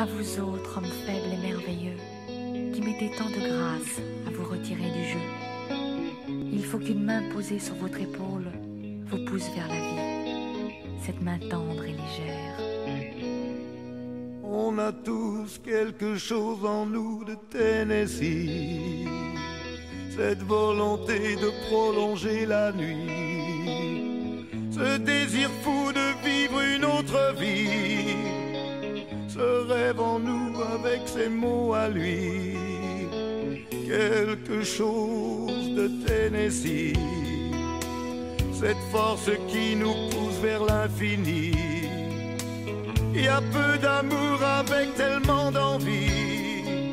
À vous autres, hommes faibles et merveilleux, qui mettez tant de grâce à vous retirer du jeu. Il faut qu'une main posée sur votre épaule vous pousse vers la vie, cette main tendre et légère. On a tous quelque chose en nous de Tennessee, cette volonté de prolonger la nuit, ce désir fou avec ses mots à lui, quelque chose de Tennessee, cette force qui nous pousse vers l'infini. Il y a peu d'amour avec tellement d'envie,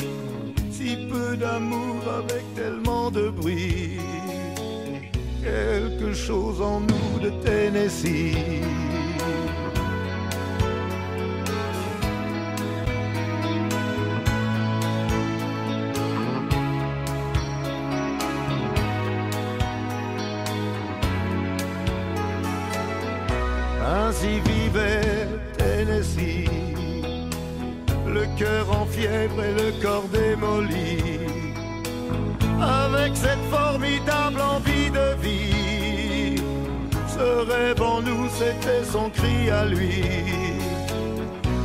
si peu d'amour avec tellement de bruit. Quelque chose en nous de Tennessee. Et le corps démoli, avec cette formidable envie de vie. Ce rêve en nous, c'était son cri à lui,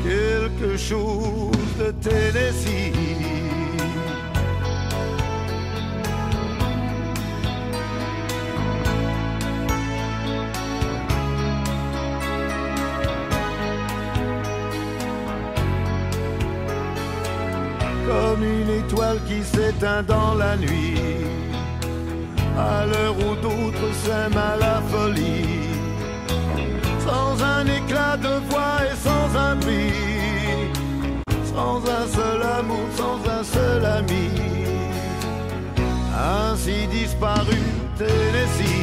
quelque chose de Tennessee. Étoile qui s'éteint dans la nuit, à l'heure où d'autres s'aiment à la folie, sans un éclat de voix et sans un bruit, sans un seul amour, sans un seul ami, ainsi disparu Tennessee.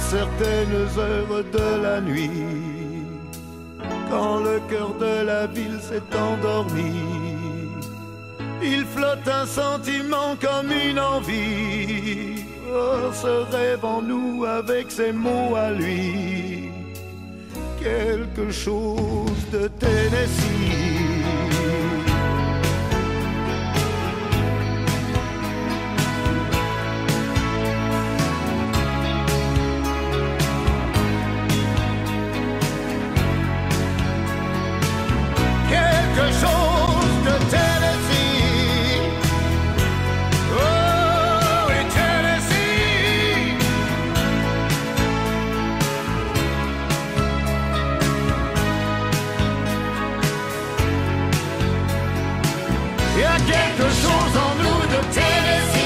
Certaines heures de la nuit, quand le cœur de la ville s'est endormi, il flotte un sentiment comme une envie. Oh, ce rêve en nous avec ses mots à lui, quelque chose de Tennessee. Quelque chose en nous de Tennessee.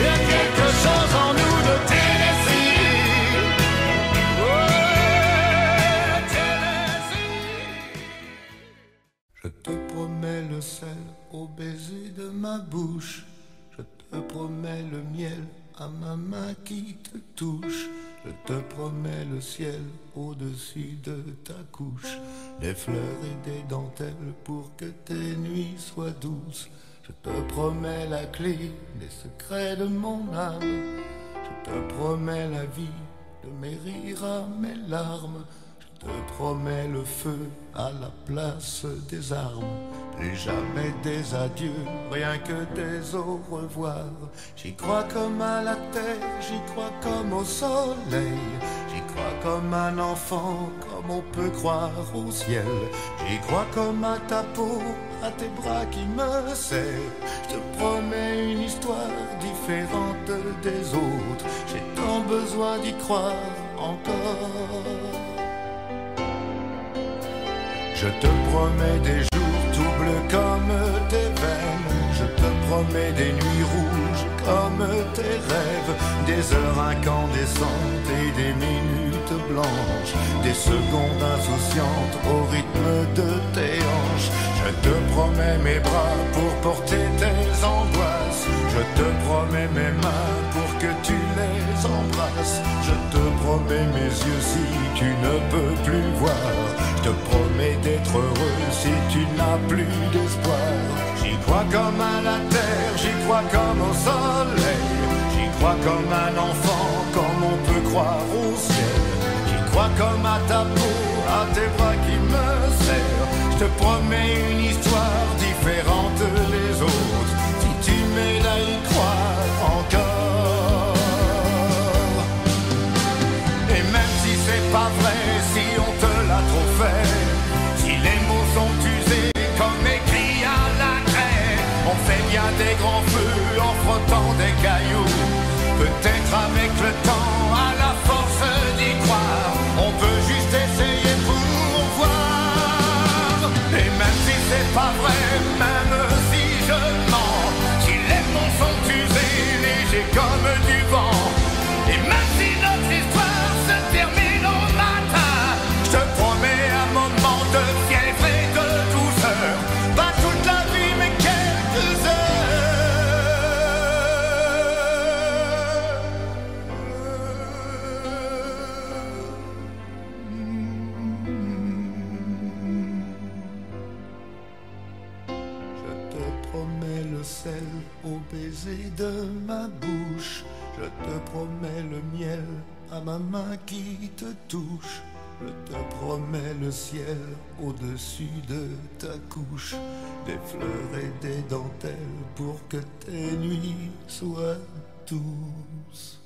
Y quelque chose en nous de Tennessee. Oh, Tennessee. Je te promets le sel au baiser ma bouche. Je te promets le miel à ma main qui te touche. Je te promets le ciel au-dessus de ta couche. Des fleurs et des dentelles pour que tes nuits soient douces. Je te promets la clé des secrets de mon âme. Je te promets la vie de mes rires à mes larmes. Te promets le feu à la place des armes. Plus jamais des adieux, rien que des au revoir. J'y crois comme à la terre, j'y crois comme au soleil. J'y crois comme un enfant, comme on peut croire au ciel. J'y crois comme à ta peau, à tes bras qui me serrent. Je te promets une histoire différente des autres. J'ai tant besoin d'y croire encore. Je te promets des jours doubles comme tes veines. Je te promets des nuits rouges comme tes rêves. Des heures incandescentes et des minutes blanches. Des secondes insouciantes au rythme de tes hanches. Je te promets mes bras pour porter tes angoisses. Je te promets mes mains pour que tu les embrasses promets mes yeux si tu ne peux plus voir. Je te promets d'être heureux si tu n'as plus d'espoir. J'y crois comme à la terre, j'y crois comme au soleil. J'y crois comme un enfant, comme on peut croire au ciel. J'y crois comme à ta peau, à tes bras qui me serrent. Je te promets une histoire différente secret. Je te promets le sel au baiser de ma bouche. Je te promets le miel à ma main qui te touche. Je te promets le ciel au-dessus de ta couche, des fleurs et des dentelles pour que tes nuits soient douces.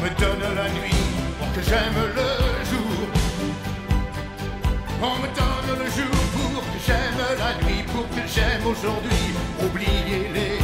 On me donne la nuit pour que j'aime le jour. On me donne le jour pour que j'aime la nuit, pour que j'aime aujourd'hui. Oublier les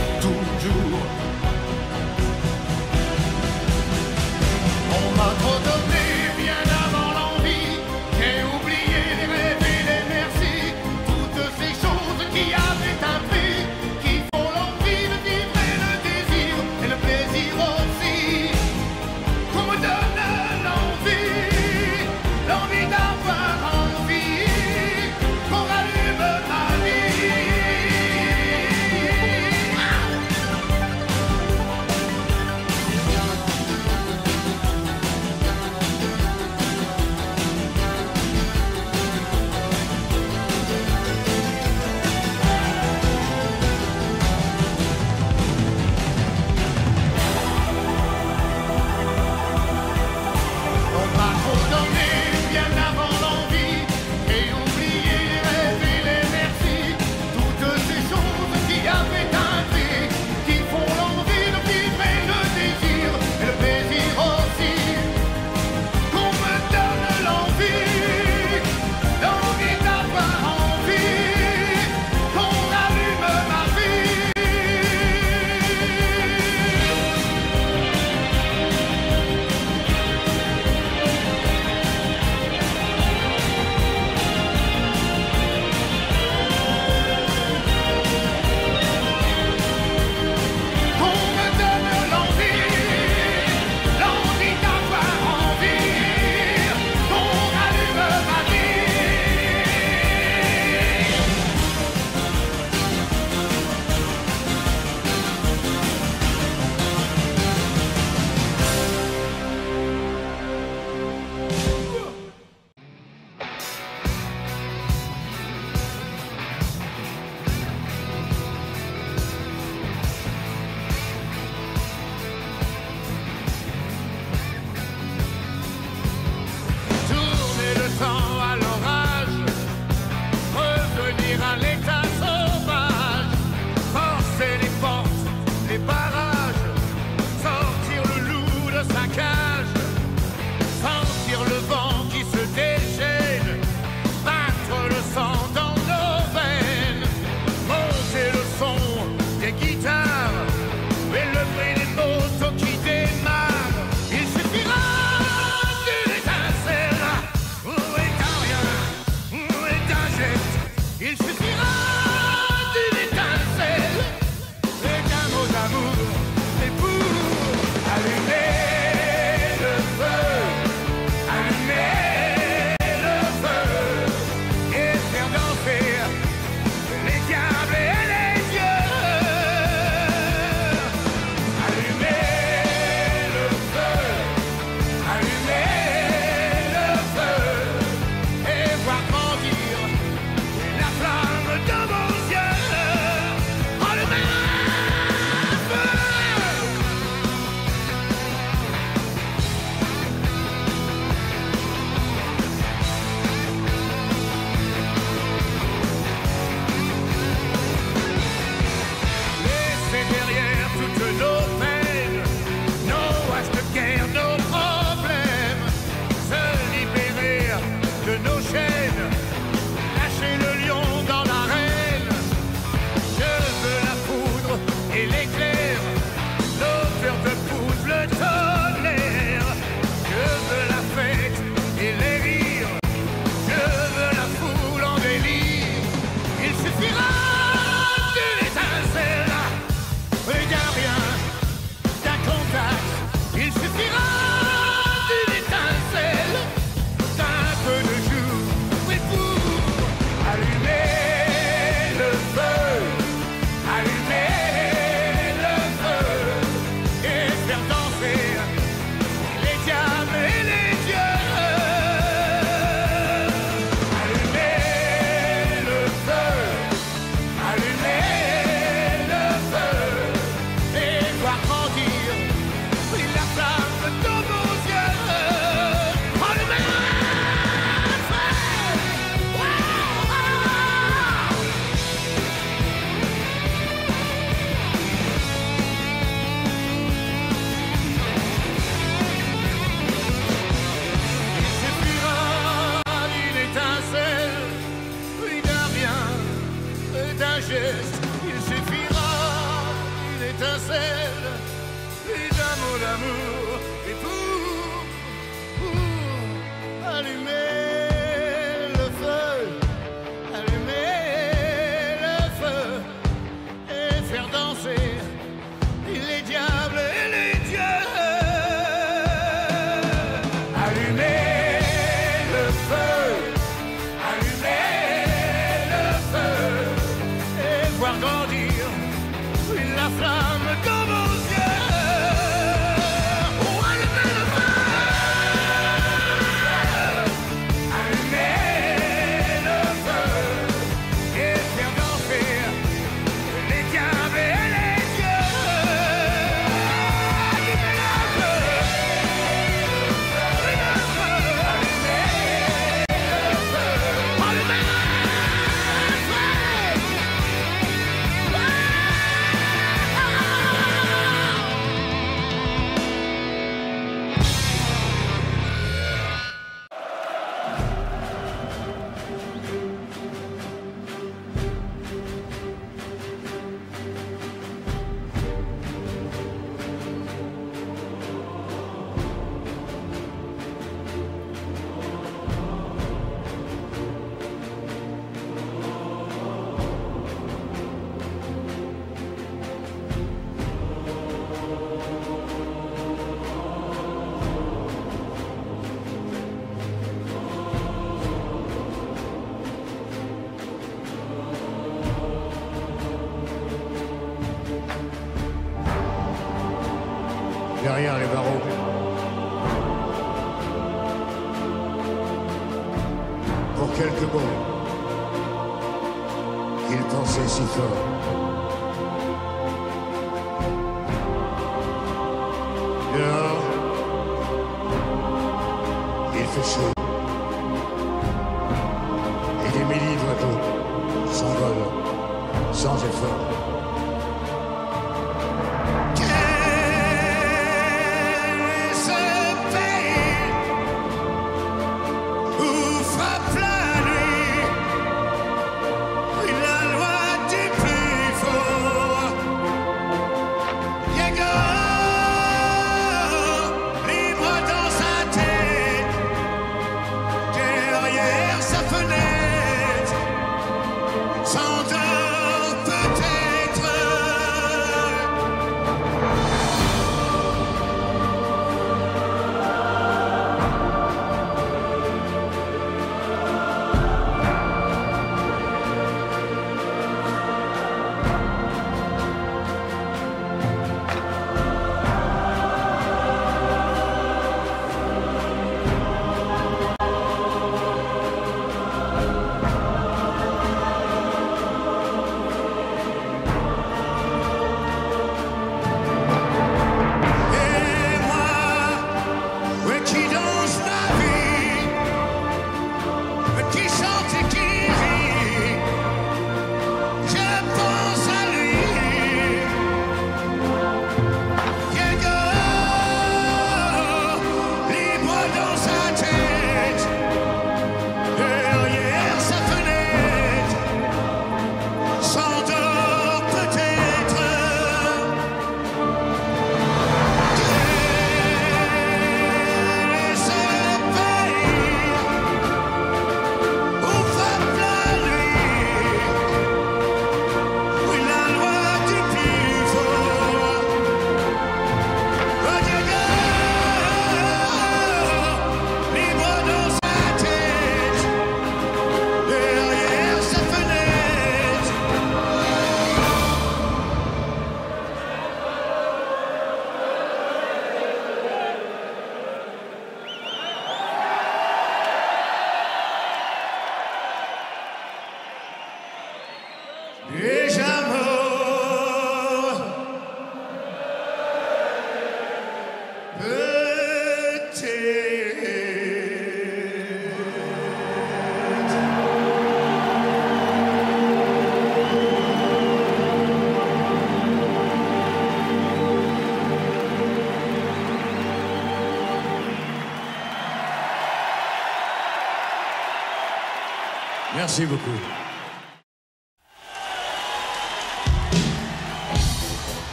Merci beaucoup.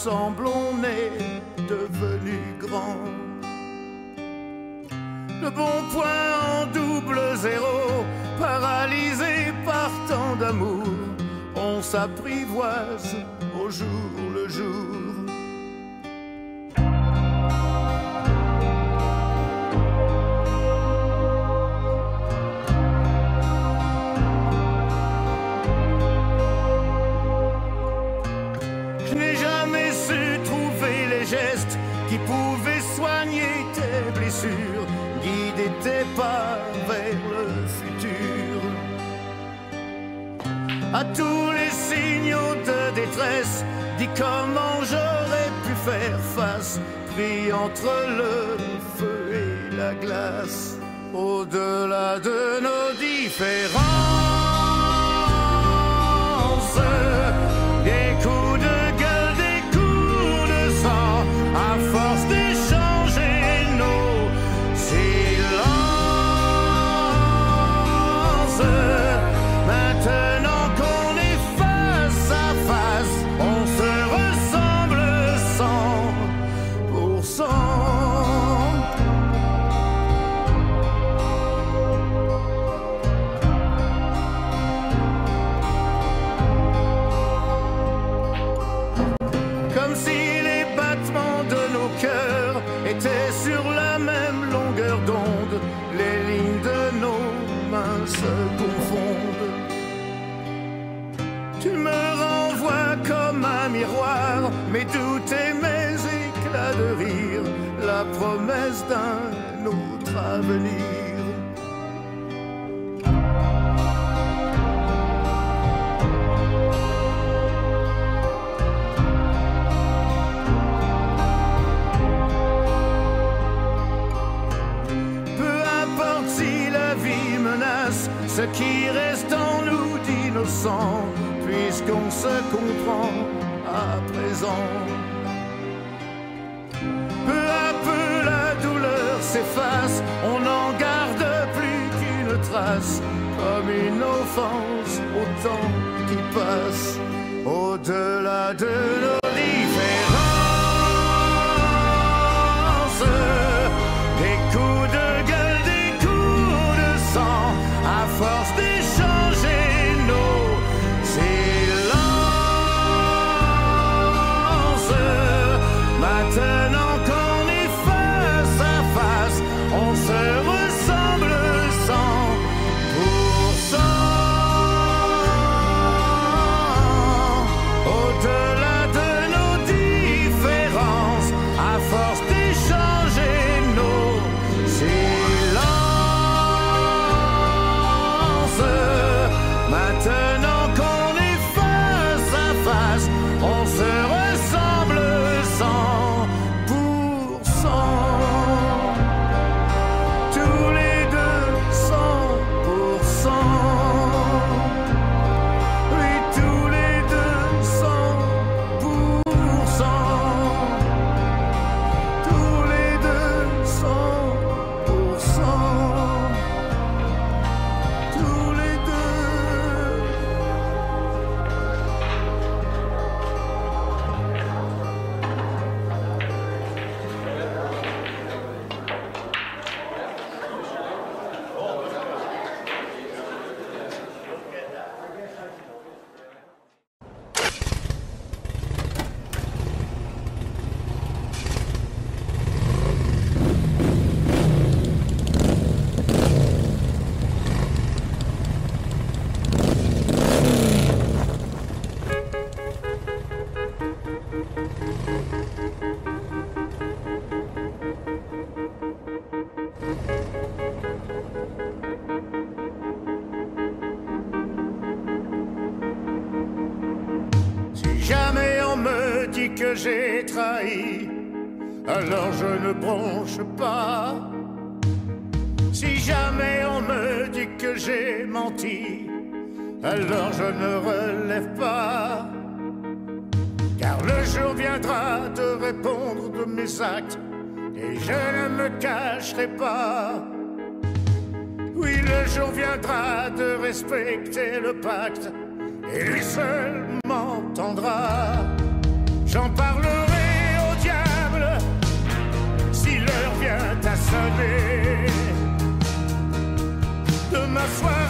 sombra. Que j'ai trahi, alors je ne bronche pas. Si jamais on me dit que j'ai menti, alors je ne relève pas. Car le jour viendra de répondre de mes actes, et je ne me cacherai pas. Oui, le jour viendra de respecter le pacte, et lui seul m'entendra. J'en parlerai au diable si l'heure vient à sonner. De m'asseoir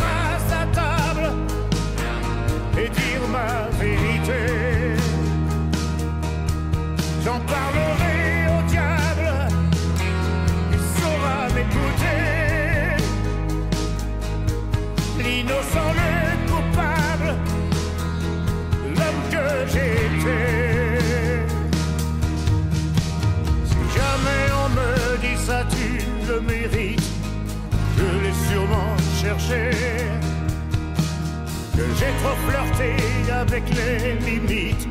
Que j'ai trop flirté avec les limites,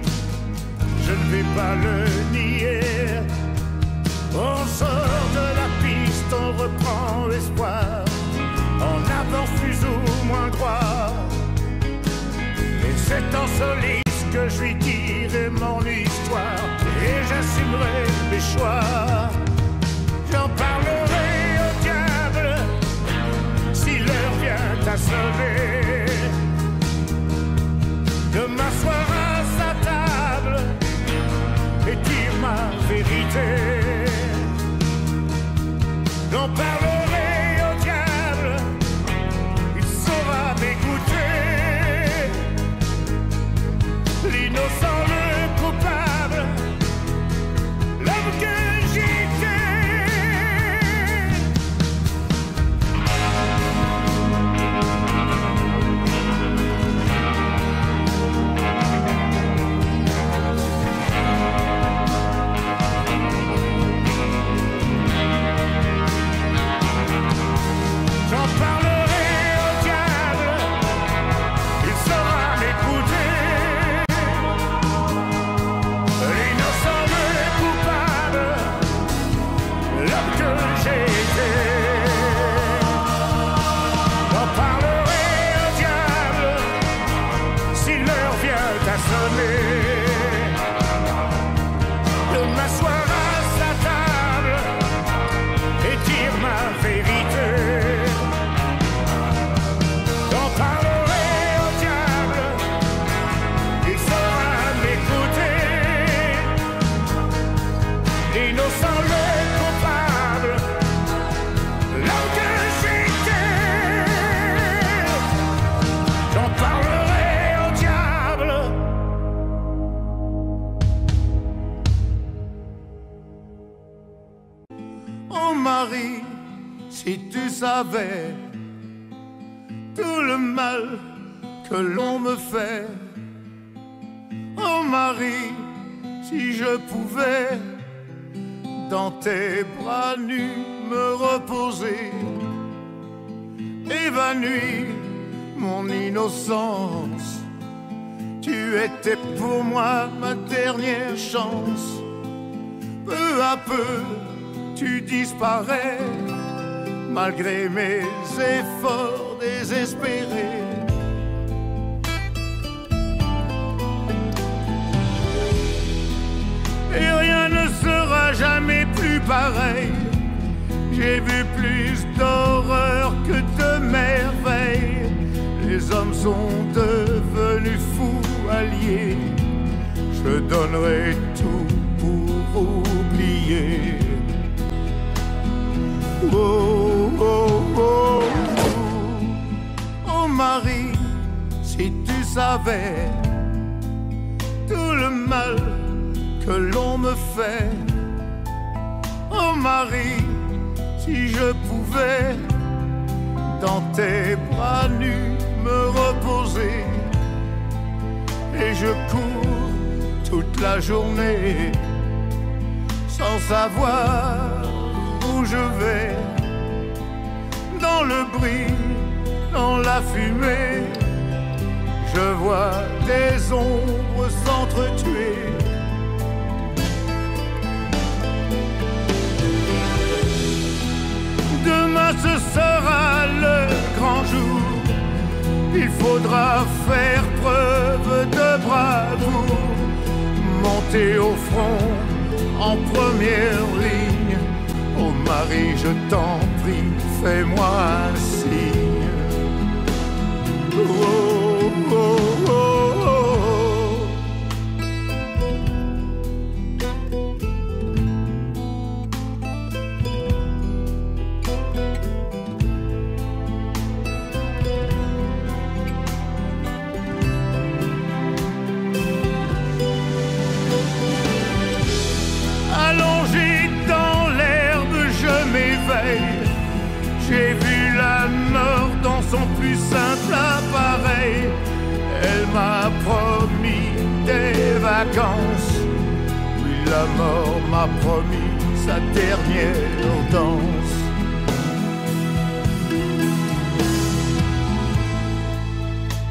je ne vais pas le nier. On sort de la piste, on reprend l'espoir, on avance plus ou moins droit. Et c'est en soliste que je lui dirai mon histoire et j'assumerai mes choix. J'en parlerai au diable si l'heure vient à sonner. Vérité. J'en Marie, si tu savais tout le mal que l'on me fait. Oh Marie, si je pouvais dans tes bras nus me reposer, évanouir mon innocence. Tu étais pour moi ma dernière chance. Peu à peu, tu disparais, malgré mes efforts désespérés. Et rien ne sera jamais plus pareil. J'ai vu plus d'horreur que de merveilles. Les hommes sont devenus fous alliés. Je donnerai tout pour oublier. Oh, oh, oh, oh. Oh Marie, si tu savais tout le mal que l'on me fait. Oh Marie, si je pouvais dans tes bras nus me reposer. Et je cours toute la journée sans savoir je vais. Dans le bruit, dans la fumée, je vois des ombres s'entretuer. Demain ce sera le grand jour. Il faudra faire preuve de bravoure, monter au front en première ligne. Oh Marie, je t'en prie, fais-moi un signe. Oh, oh, oh. Vacances. La mort m'a promis sa dernière danse.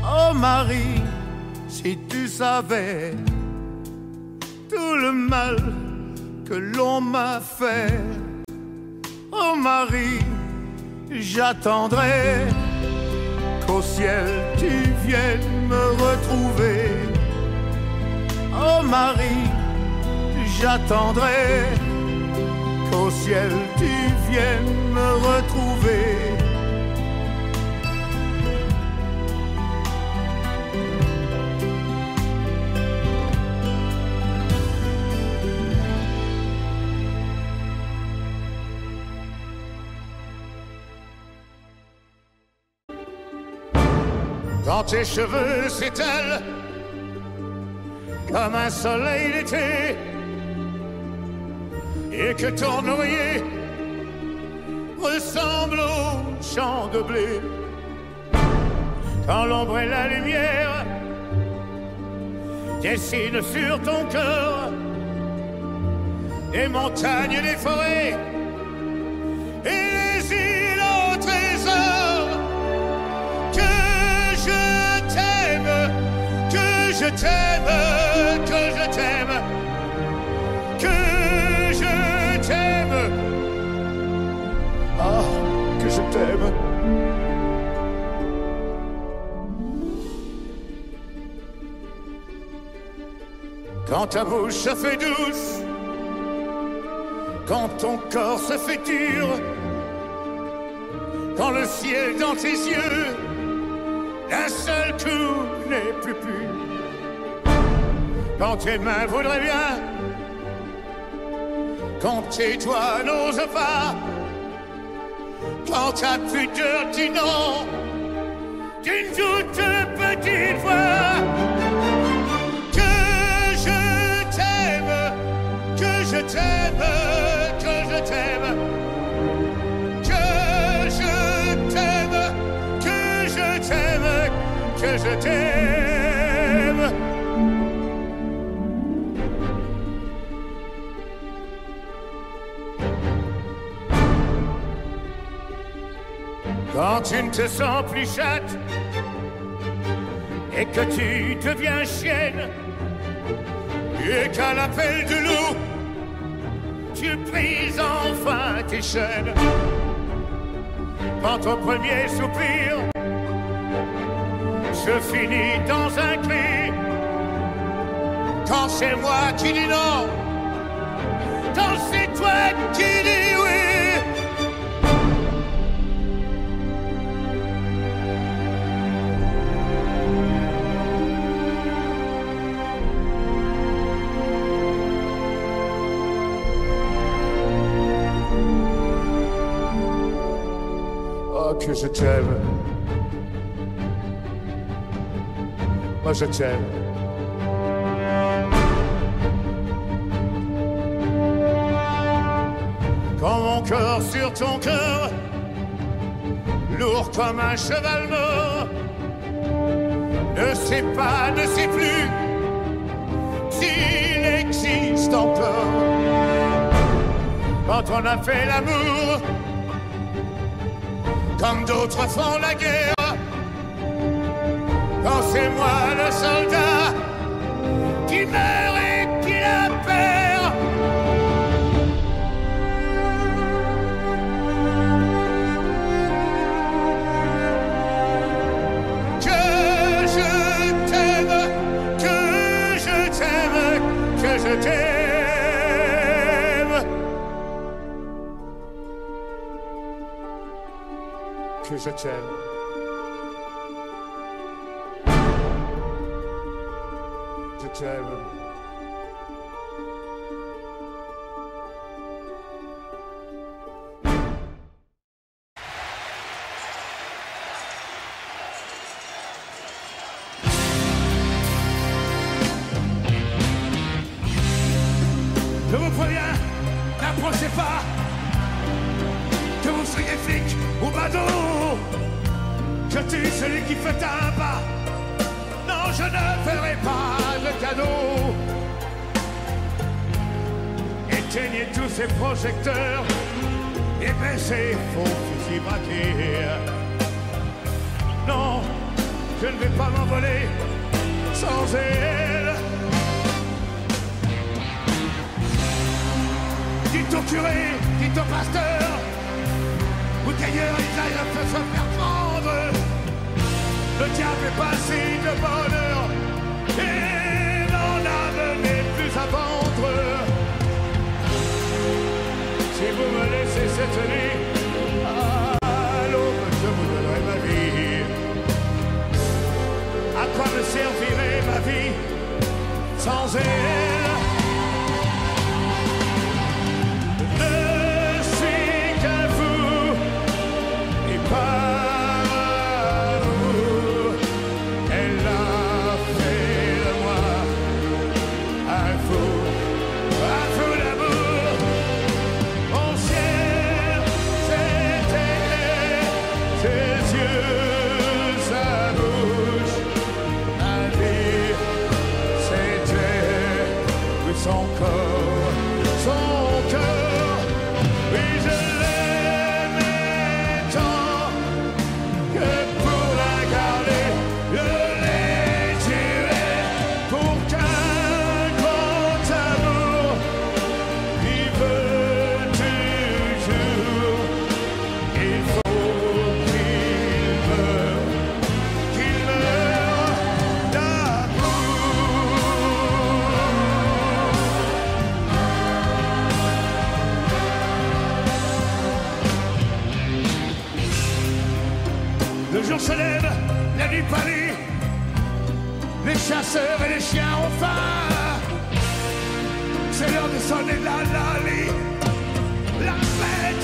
Oh Marie, si tu savais tout le mal que l'on m'a fait. Oh Marie, j'attendrai qu'au ciel tu viennes me retrouver. Oh Marie, j'attendrai qu'au ciel tu viennes me retrouver. Dans tes cheveux s'étale comme un soleil d'été et que ton oreiller ressemble au champ de blé. Quand l'ombre et la lumière dessinent sur ton cœur des montagnes, des forêts et les îles au trésor que je t'aime, que je t'aime, je t'aime, que je t'aime. Ah, que je t'aime. Quand ta bouche se fait douce, quand ton corps se fait dur, quand le ciel dans tes yeux, d'un seul coup n'est plus pur. Quand tes mains voudraient bien, quand tes doigts n'osent pas, quand ta pudeur dit non, d'une toute petite voix, que je t'aime, que je t'aime, que je t'aime, que je t'aime, que je t'aime, que je t'aime. Quand tu ne te sens plus chatte et que tu deviens chienne et qu'à l'appel du loup, tu brises enfin tes chaînes. Quand ton premier soupir se finit dans un cri, quand c'est moi qui dis non, quand c'est toi qui dis Oh, que je t'aime. Moi, je t'aime. Quand mon cœur sur ton cœur, lourd comme un cheval mort, ne sait pas, ne sait plus s'il existe encore. Quand on a fait l'amour, comme d'autres font la guerre. Quand c'est moi le soldat qui meurt que je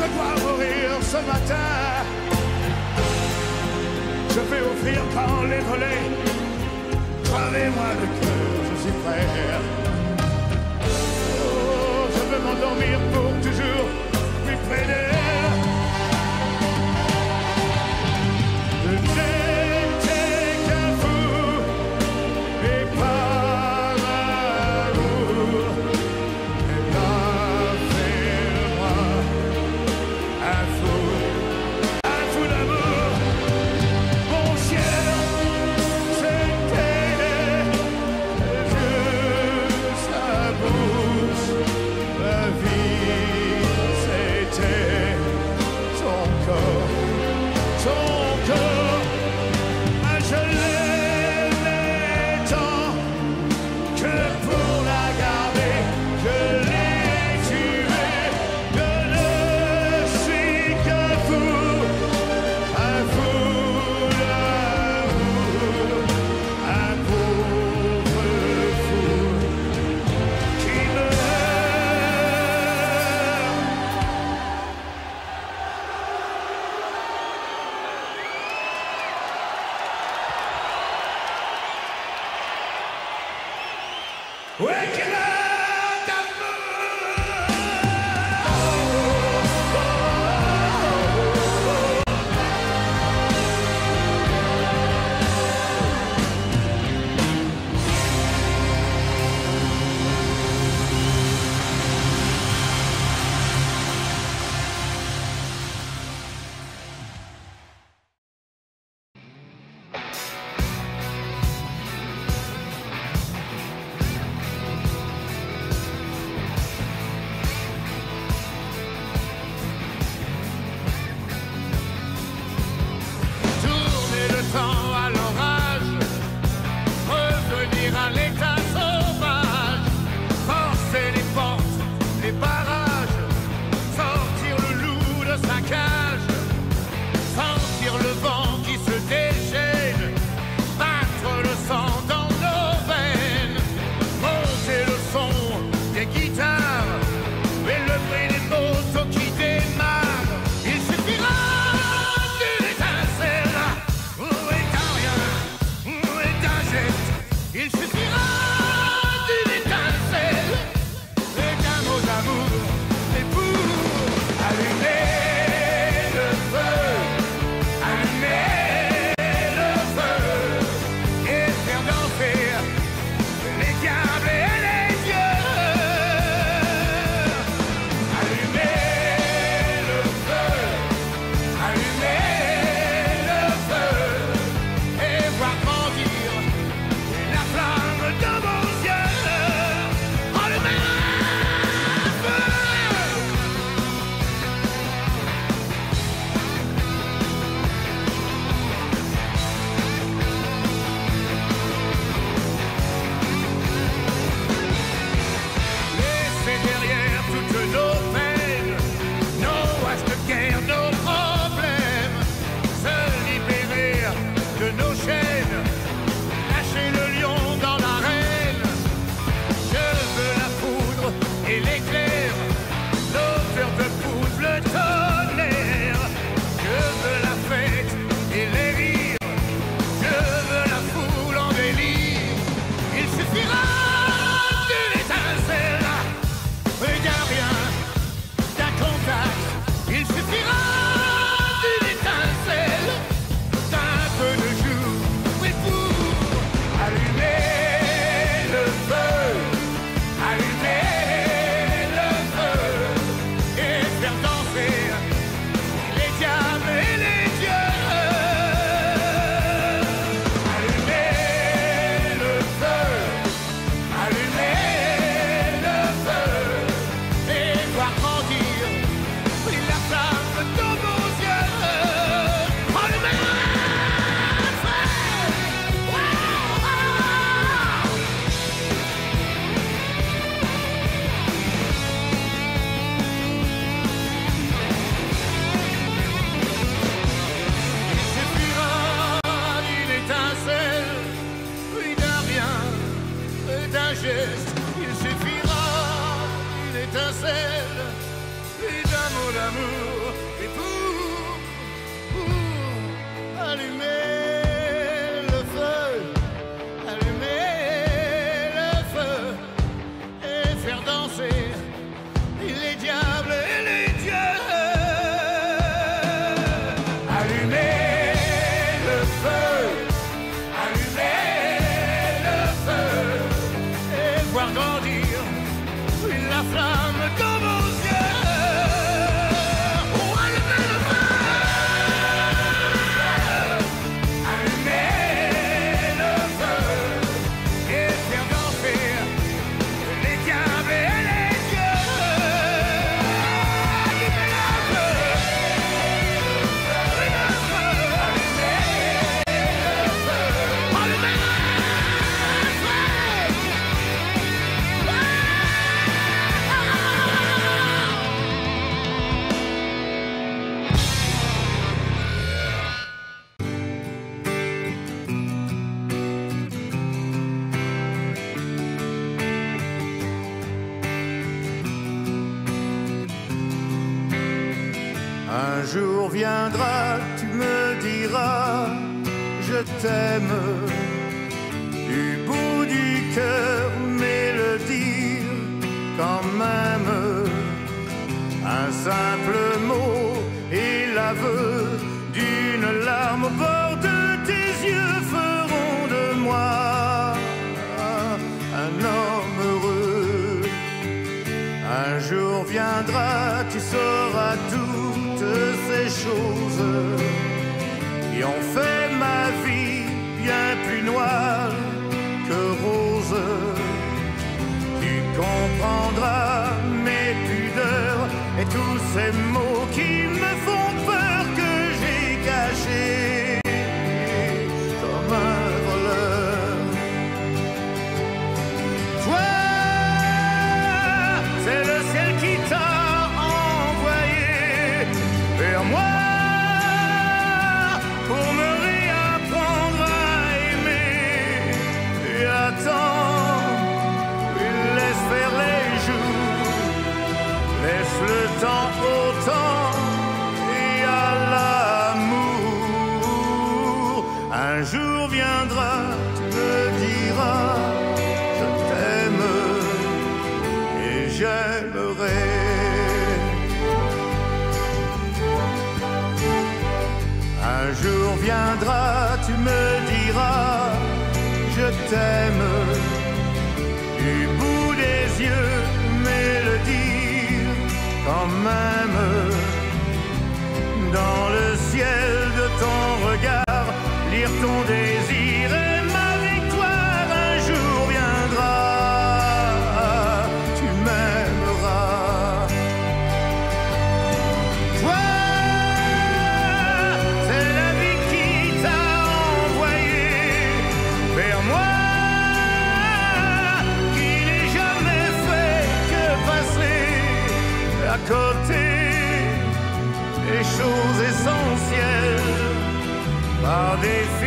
je dois mourir ce matin. Je vais ouvrir par les volets. Cravez-moi le cœur, je suis prêt. Oh, je veux m'endormir pour toujours, puis près Un jour viendra, tu me diras, je t'aime du bout du cœur, mais le dire quand même, un simple mot et l'aveu d'une larme au bord de tes yeux feront de moi un homme heureux. Un jour viendra, tu sauras choses qui ont fait ma vie bien plus noire que rose. Tu comprendras mes pudeurs et tous ces how they feel.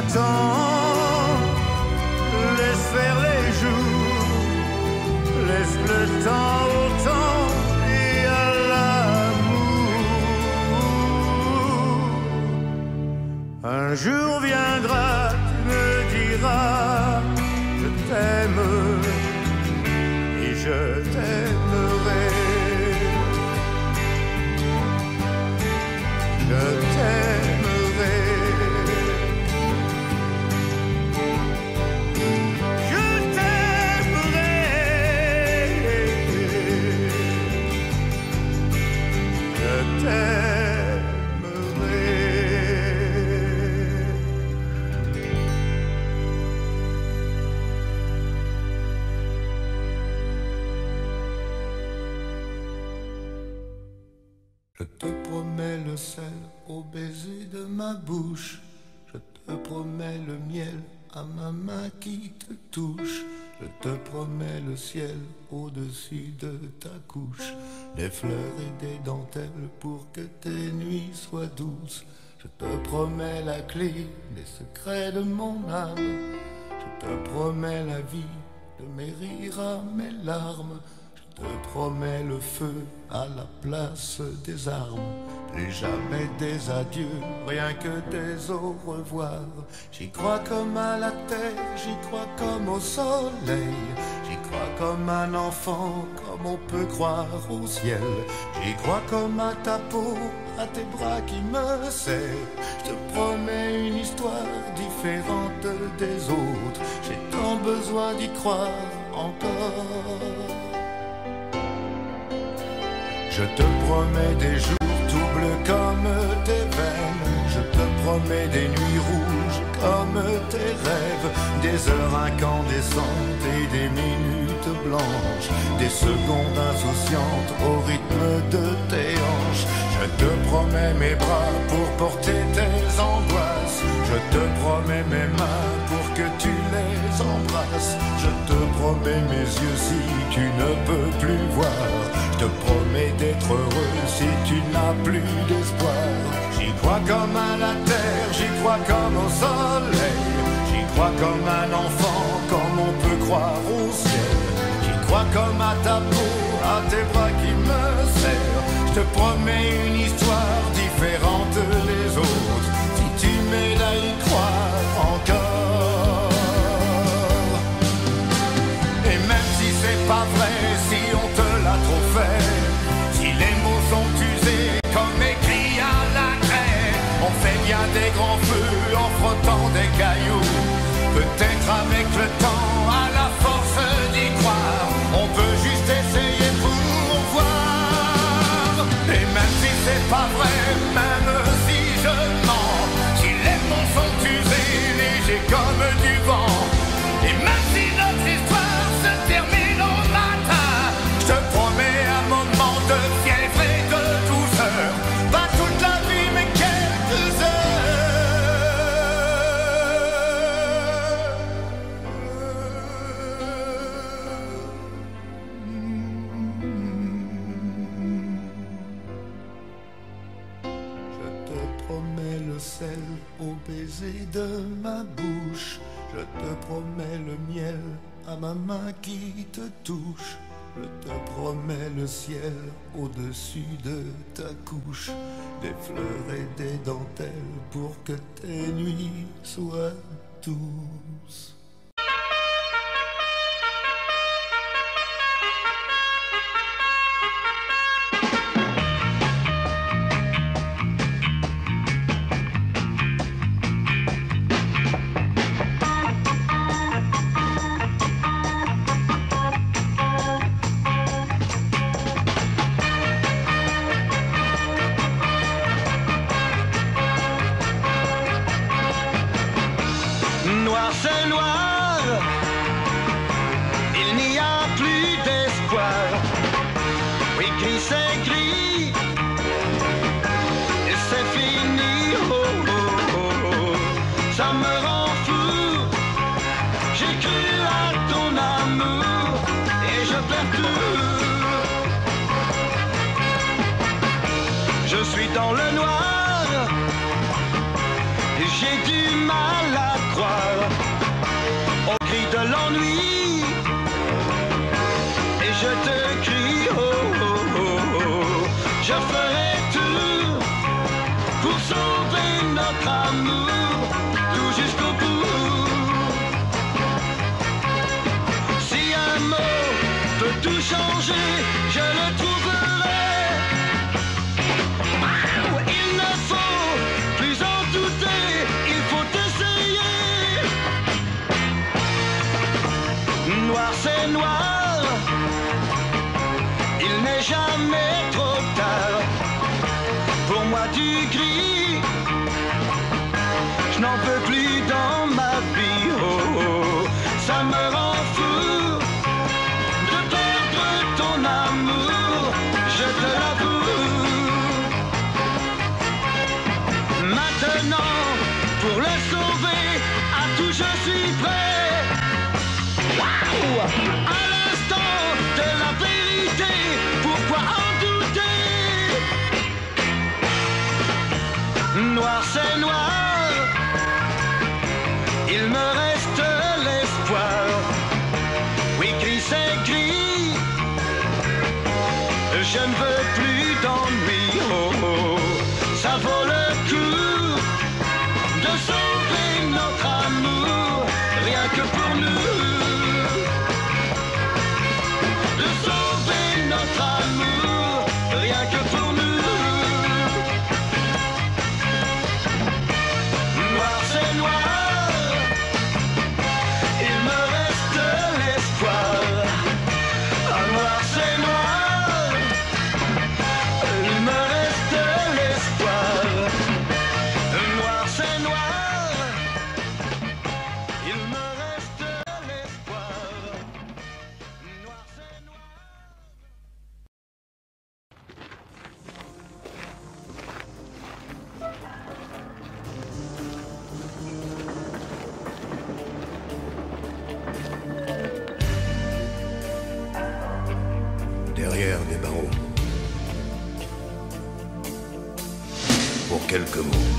Attends, laisse faire les jours, laisse le temps au temps et à l'amour. Un jour. De ta couche. Des fleurs et des dentelles pour que tes nuits soient douces. Je te promets la clé des secrets de mon âme. Je te promets la vie de mes rires à mes larmes. Te promets le feu à la place des armes. Plus jamais des adieux, rien que des au revoir. J'y crois comme à la terre, j'y crois comme au soleil. J'y crois comme un enfant, comme on peut croire au ciel. J'y crois comme à ta peau, à tes bras qui me serrent. Je te promets une histoire différente des autres. J'ai tant besoin d'y croire encore. Je te promets des jours tout bleus comme tes veines. Je te promets des nuits rouges comme tes rêves. Des heures incandescentes et des minutes blanches. Des secondes insouciantes au rythme de tes hanches. Je te promets mes bras pour porter tes angoisses. Je te promets mes mains pour que tu les embrasses. Je te promets mes yeux si tu ne peux plus voir. Je te promets d'être heureux si tu n'as plus d'espoir. J'y crois comme à la terre, j'y crois comme au soleil. J'y crois comme un enfant, comme on peut croire au ciel. J'y crois comme à ta peau, à tes bras qui me serrent. Je te promets une histoire différente de ma bouche. Je te promets le miel à ma main qui te touche. Je te promets le ciel au-dessus de ta couche. Des fleurs et des dentelles pour que tes nuits soient douces. Il me reste Derrière des barreaux. Pour quelques mots.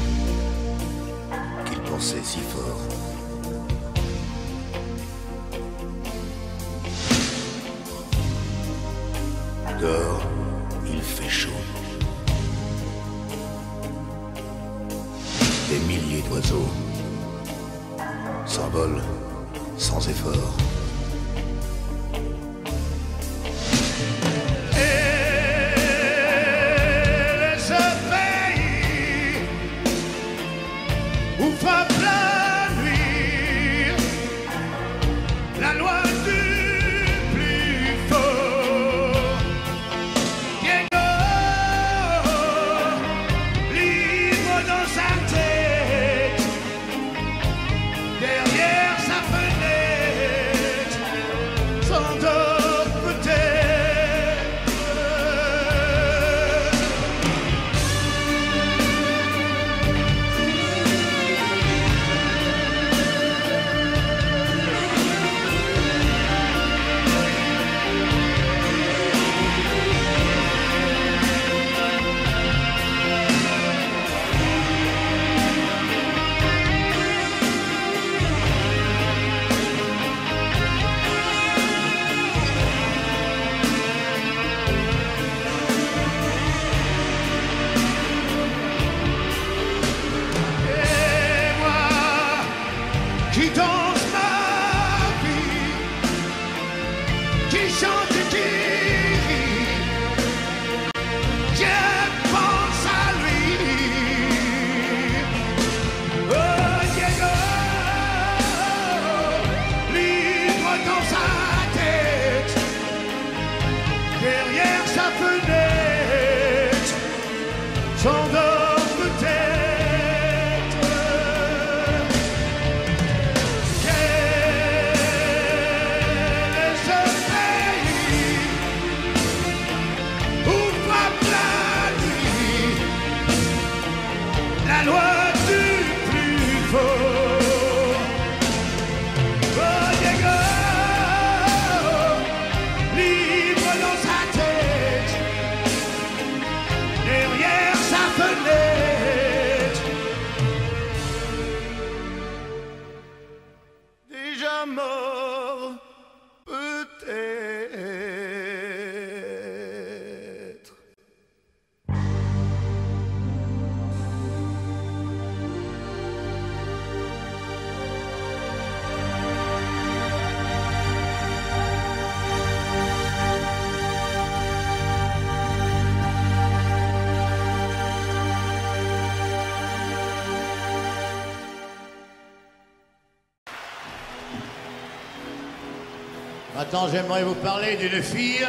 Attends, j'aimerais vous parler d'une fille.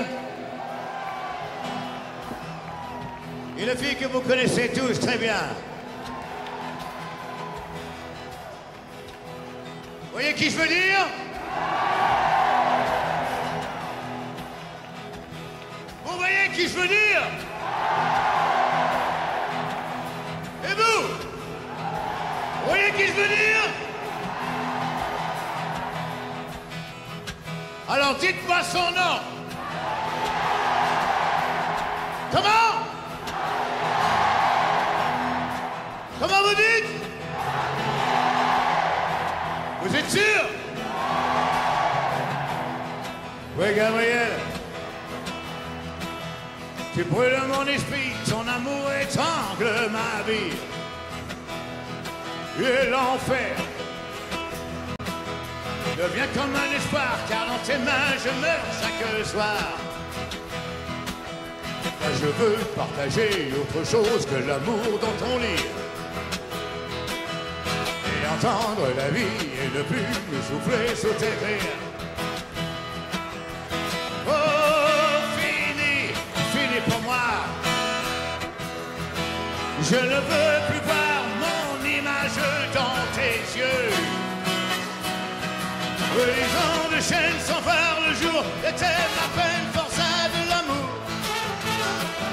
Une fille que vous connaissez tous très bien. Vous voyez qui je veux dire? Vous voyez qui je veux dire? Son nom. Comment? Comment vous dites? Vous êtes sûr? Oui, Gabriel. Tu brûles mon esprit, ton amour étrangle ma vie. Et l'enfer devient comme un espoir, car dans tes mains je meurs chaque soir. Je veux partager autre chose que l'amour dans ton lit? Et entendre la vie et ne plus me souffler sous tes. Oh, fini, fini pour moi. Je ne veux plus Les gens de chaîne sans voir le jour était ma peine forçat de l'amour.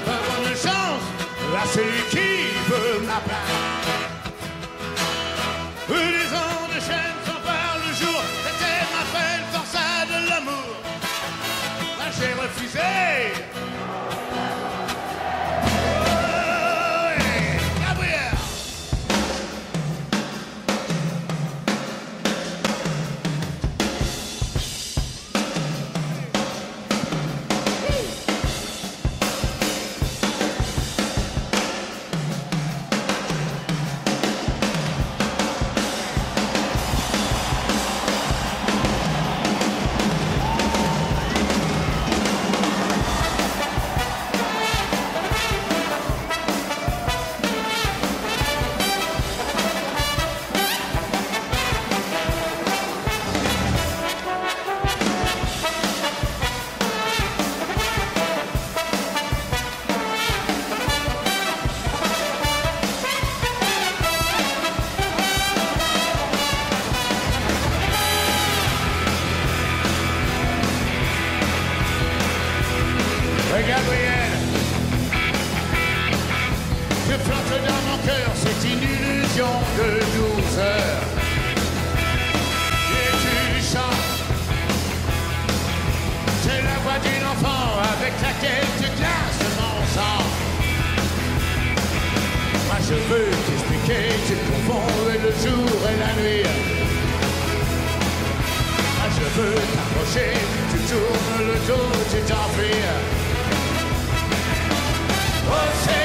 Pas bonne chance à celui qui veut ma place. Les gens de chaîne voir le jour était ma peine forçat de l'amour. J'ai refusé. Je veux t'expliquer, tu confonds le jour et la nuit. Moi je veux t'approcher, tu tournes le dos, tu t'enfuis. Oh,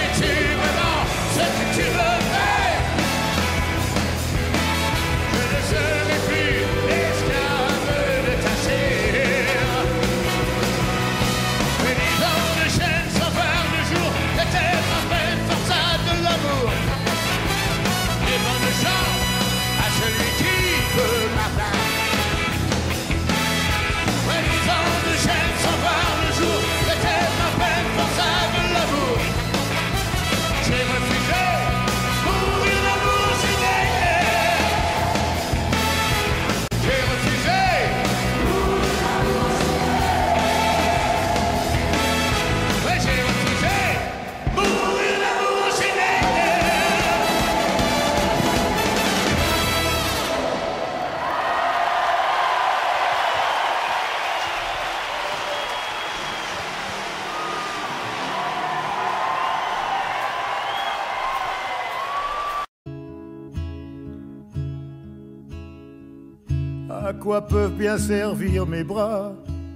peuvent bien servir mes bras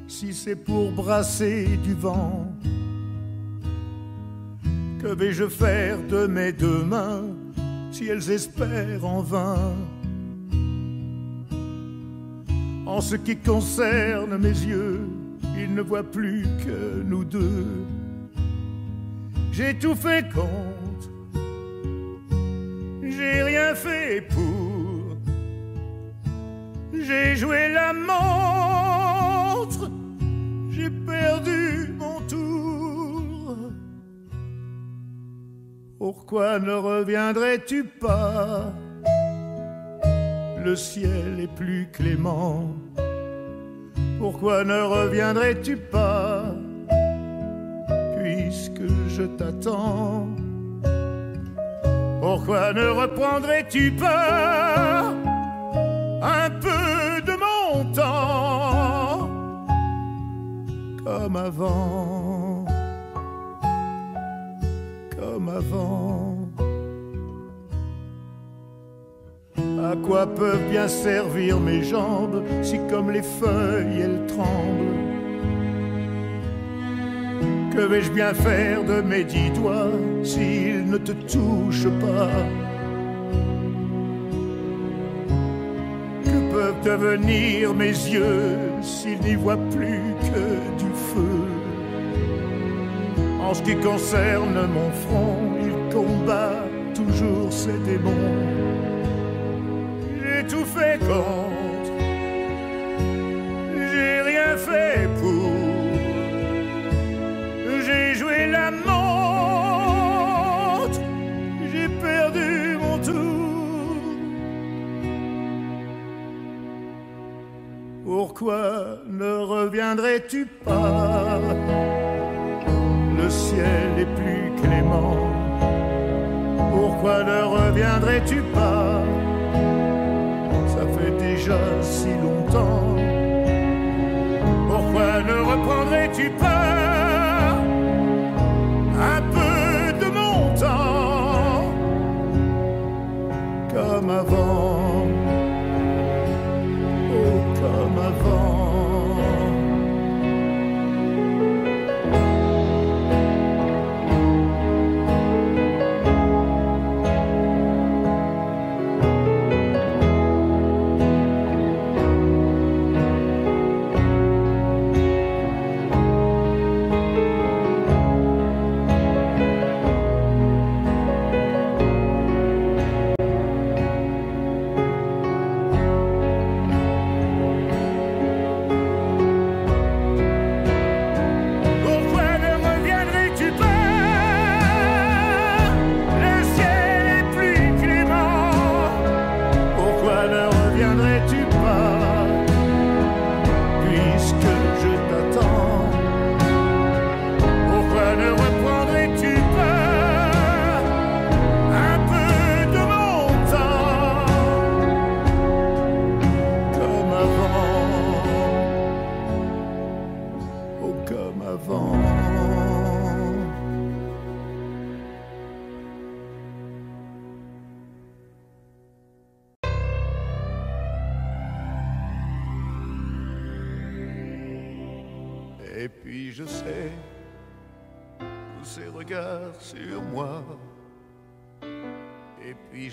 si c'est pour brasser du vent Que vais-je faire de mes deux mains si elles espèrent en vain? En ce qui concerne mes yeux, ils ne voient plus que nous deux. J'ai tout fait contre, j'ai rien fait pour. J'ai joué la montre, j'ai perdu mon tour. Pourquoi ne reviendrais-tu pas? Le ciel est plus clément. Pourquoi ne reviendrais-tu pas? Puisque je t'attends. Pourquoi ne reprendrais-tu pas? Un peu de mon temps comme avant, comme avant. À quoi peuvent bien servir mes jambes si comme les feuilles elles tremblent? Que vais-je bien faire de mes dix doigts s'ils ne te touchent pas? Devenir mes yeux s'ils n'y voient plus que du feu. En ce qui concerne mon front, il combat toujours ses démons. J'ai tout fait contre, pas? Le ciel est plus clément. Pourquoi ne reviendrais-tu pas? Ça fait déjà si longtemps.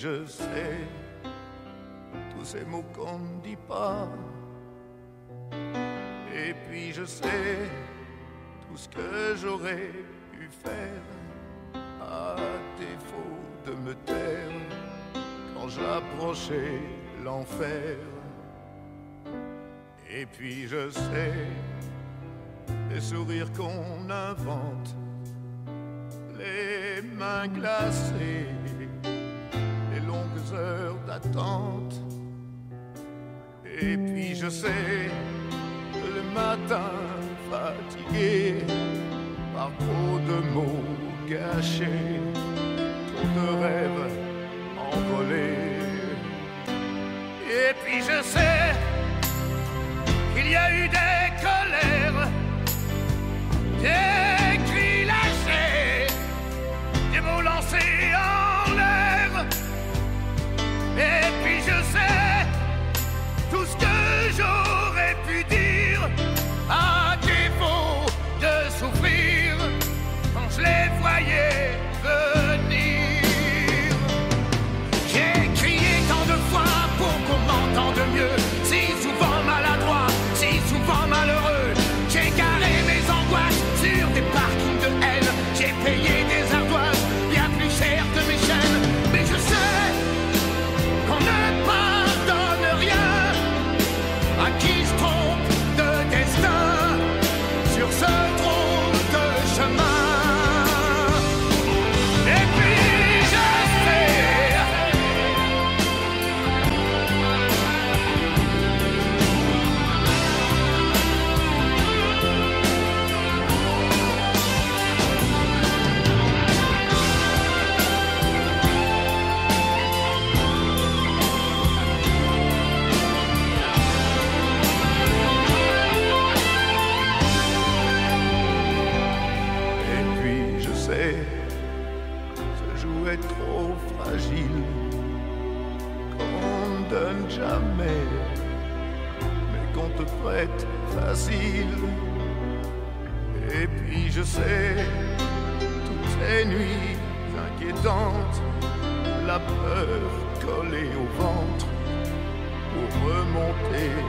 Je sais tous ces mots qu'on ne dit pas. Et puis je sais tout ce que j'aurais pu faire à défaut de me taire quand j'approchais l'enfer. Et puis je sais les sourires qu'on invente, les mains glacées, heures d'attente. Et puis je sais le matin fatigué par trop de mots gâchés, trop de rêves envolés. Et puis je sais qu'il y a eu des colères, des day.